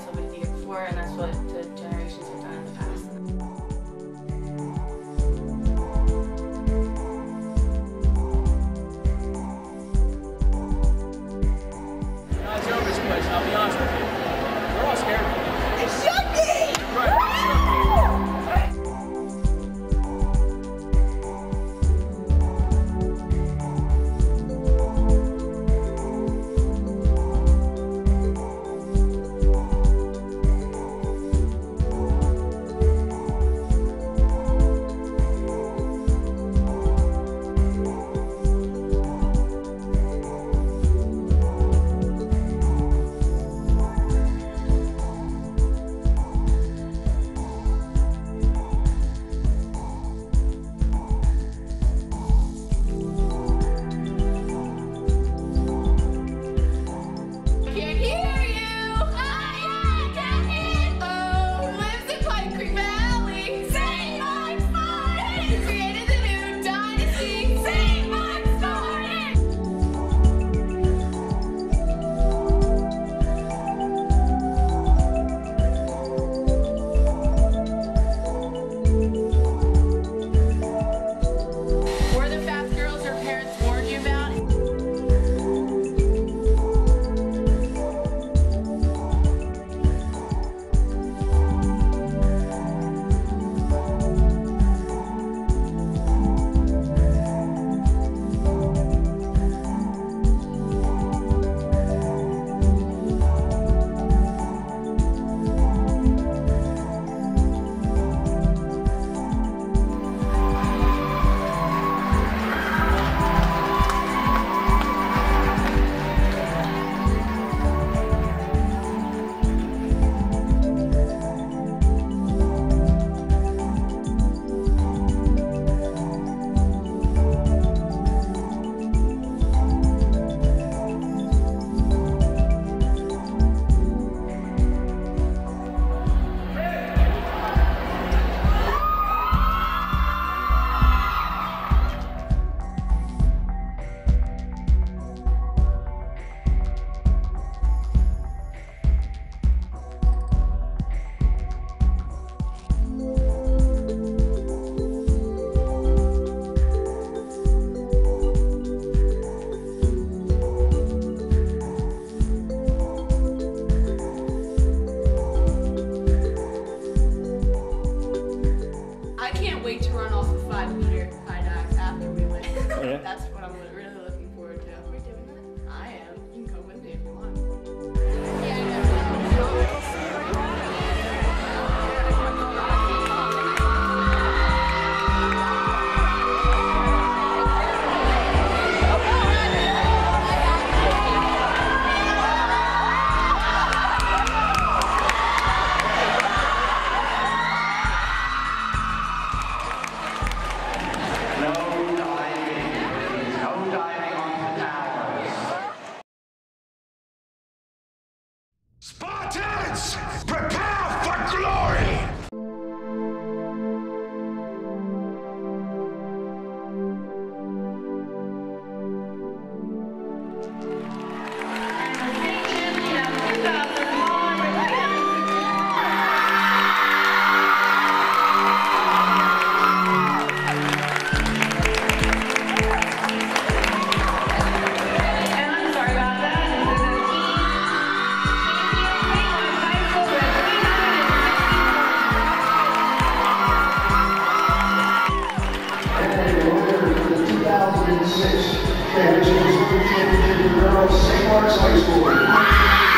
somebody do it before, and that's what Spartans! Prepare! St. Lawrence High School.